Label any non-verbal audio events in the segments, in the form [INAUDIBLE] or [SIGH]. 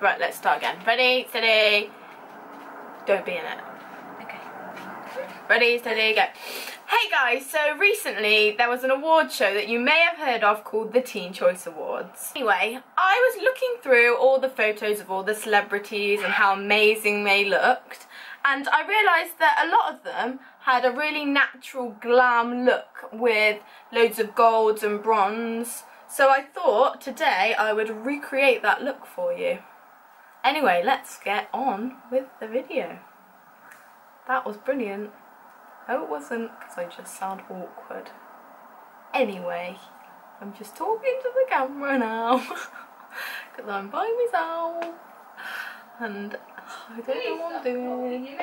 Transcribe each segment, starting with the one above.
Right, let's start again. Ready, steady. Don't be in it. Okay. Ready, steady, go. Hey guys, so recently there was an award show that you may have heard of called the Teen Choice Awards. Anyway, I was looking through all the photos of all the celebrities and how amazing they looked and I realised that a lot of them had a really natural glam look with loads of golds and bronze so I thought today I would recreate that look for you. Anyway, let's get on with the video. That was brilliant. No, it wasn't, because I just sound awkward. Anyway, I'm just talking to the camera now, [LAUGHS] because I'm by myself, and I don't know what I'm doing.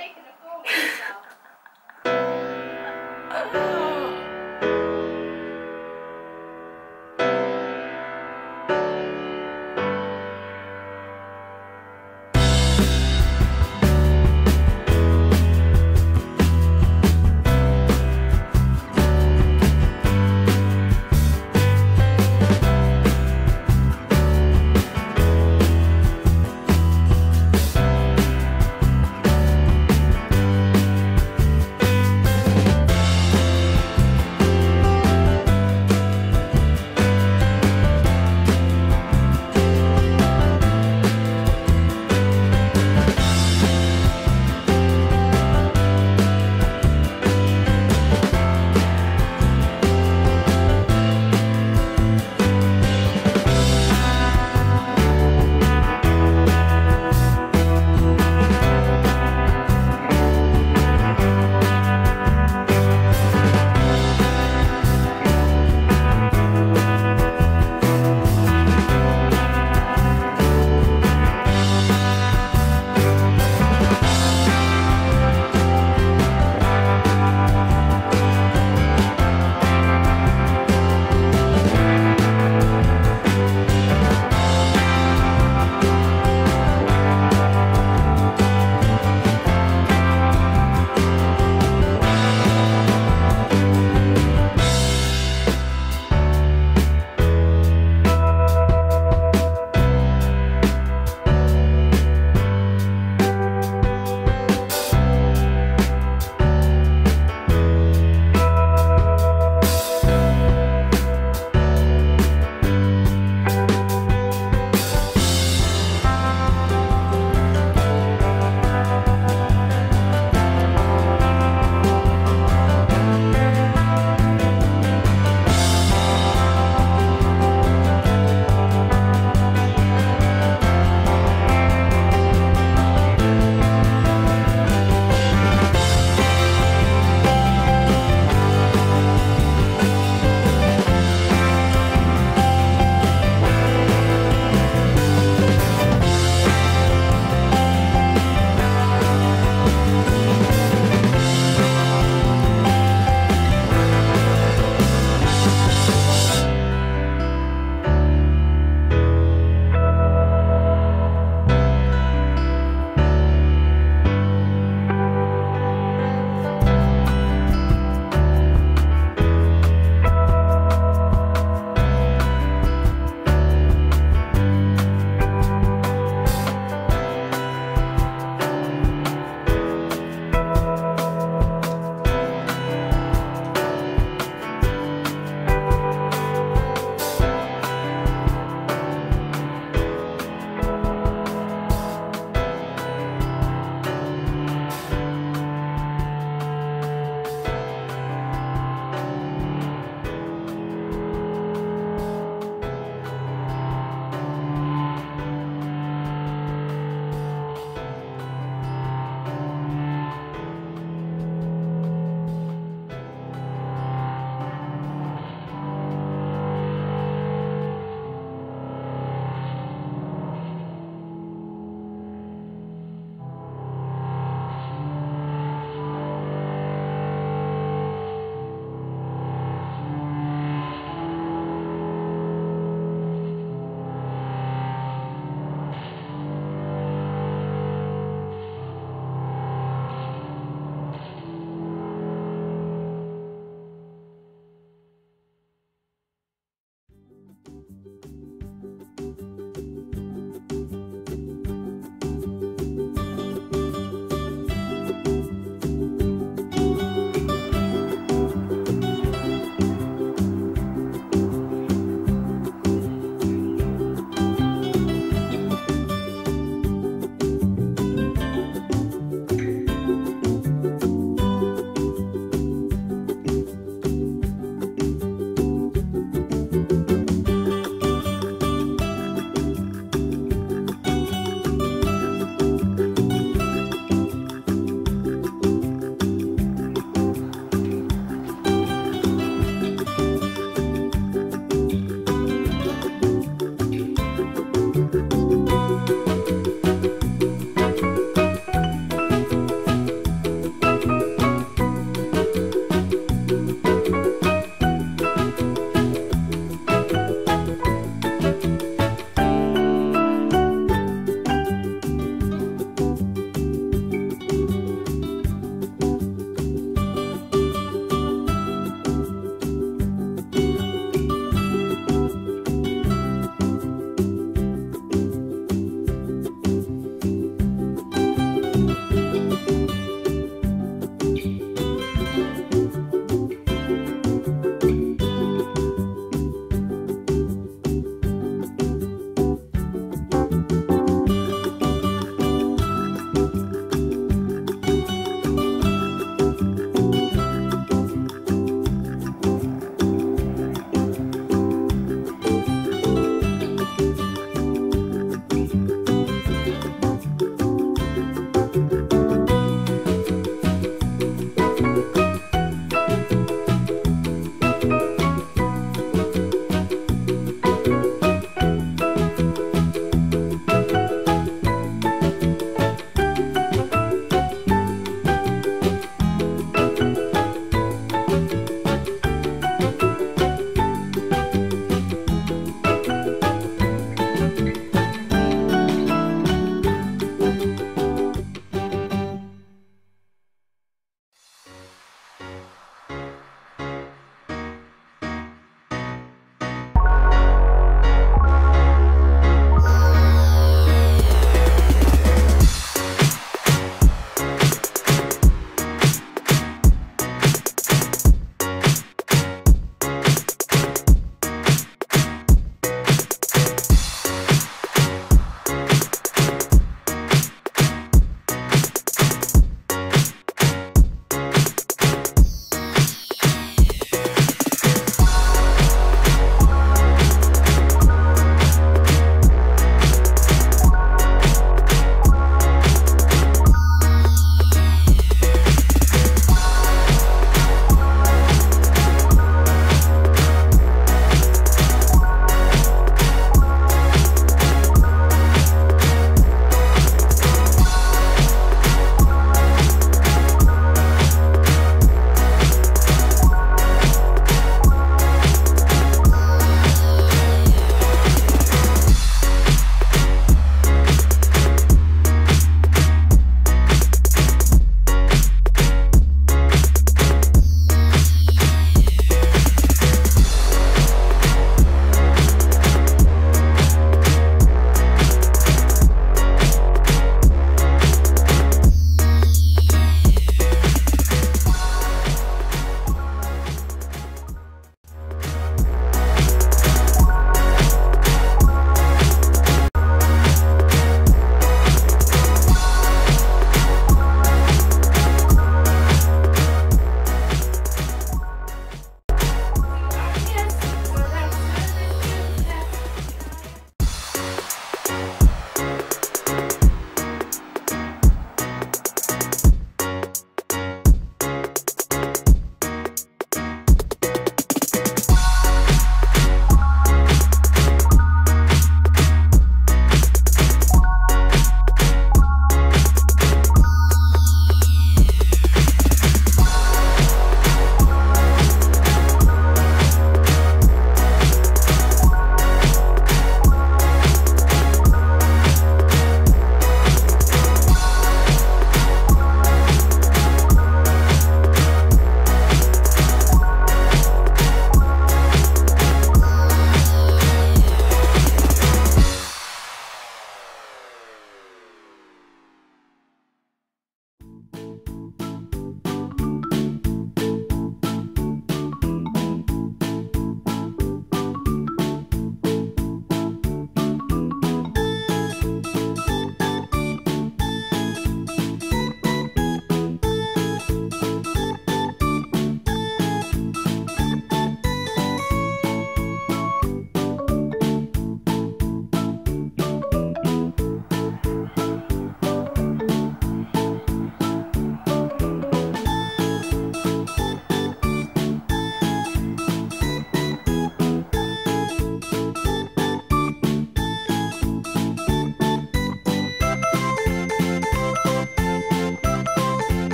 Música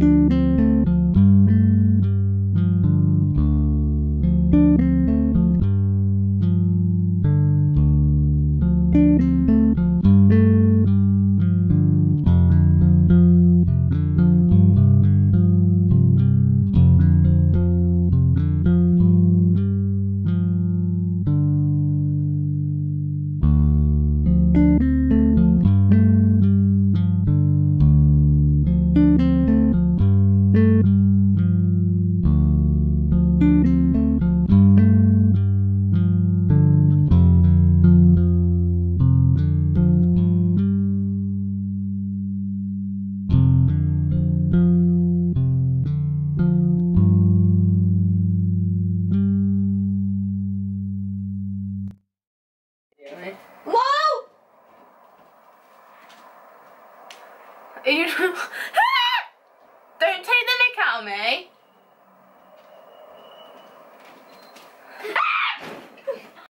Música